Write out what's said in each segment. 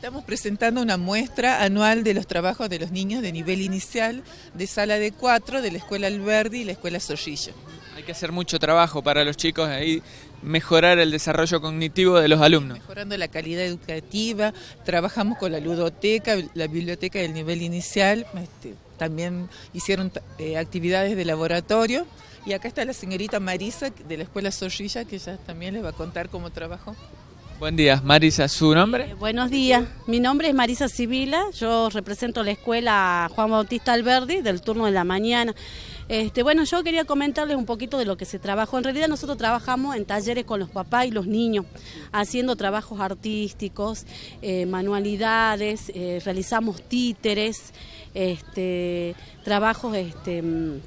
Estamos presentando una muestra anual de los trabajos de los niños de nivel inicial de sala de cuatro de la Escuela Alberdi y la Escuela Zorrillo. Hay que hacer mucho trabajo para los chicos y mejorar el desarrollo cognitivo de los alumnos. Mejorando la calidad educativa, trabajamos con la ludoteca, la biblioteca del nivel inicial, este, también hicieron eh, actividades de laboratorio. Y acá está la señorita Marisa de la Escuela Zorrilla, que ya también les va a contar cómo trabajó. Buen día, Marisa, ¿su nombre? Eh, buenos días, mi nombre es Marisa Sibila, yo represento la escuela Juan Bautista Alberdi del turno de la mañana. Este, bueno, yo quería comentarles un poquito de lo que se trabajó. En realidad nosotros trabajamos en talleres con los papás y los niños, haciendo trabajos artísticos, eh, manualidades, eh, realizamos títeres, este, trabajos... Este, mm,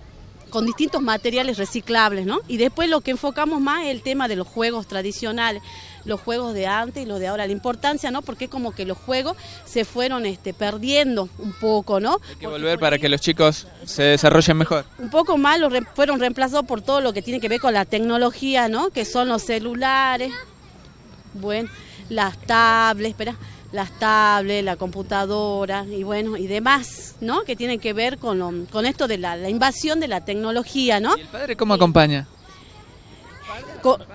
con distintos materiales reciclables, ¿no? Y después lo que enfocamos más es el tema de los juegos tradicionales, los juegos de antes y los de ahora. La importancia, ¿no? Porque es como que los juegos se fueron este, perdiendo un poco, ¿no? Hay que volver para que los chicos se desarrollen mejor. Un poco más los fueron reemplazados por todo lo que tiene que ver con la tecnología, ¿no? Que son los celulares, bueno, las tablets, espera las tablets, la computadora y bueno, y demás, ¿no? Que tienen que ver con, con esto de la, invasión de la tecnología, ¿no? ¿Y el padre cómo acompaña?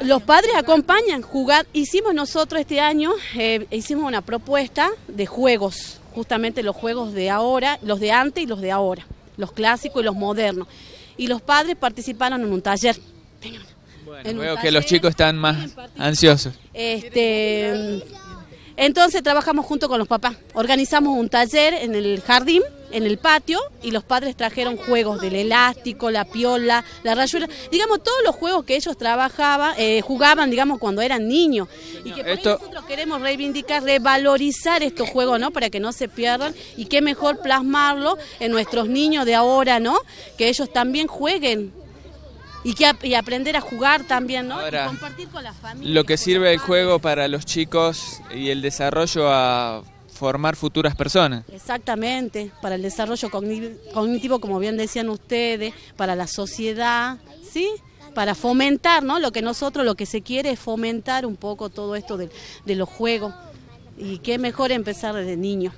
Los padres acompañan, jugar. Hicimos nosotros este año, eh, hicimos una propuesta de juegos, justamente los juegos de ahora, los de antes y los de ahora, los clásicos y los modernos. Y los padres participaron en un taller. Bueno, veo que los chicos están más ansiosos. Este, entonces trabajamos junto con los papás. Organizamos un taller en el jardín, en el patio, y los padres trajeron juegos del elástico, la piola, la rayuela, digamos todos los juegos que ellos trabajaban, eh, jugaban, digamos, cuando eran niños. Y que nosotros queremos reivindicar, revalorizar estos juegos, ¿no? Para que no se pierdan y qué mejor plasmarlo en nuestros niños de ahora, ¿no? Que ellos también jueguen y, que, y aprender a jugar también, ¿no? y compartir con la familia. Lo que sirve el juego para los chicos y el desarrollo a formar futuras personas. Exactamente, para el desarrollo cognitivo, como bien decían ustedes, para la sociedad, ¿sí? Para fomentar, ¿no? Lo que nosotros, lo que se quiere es fomentar un poco todo esto de, de los juegos. Y qué mejor empezar desde niño.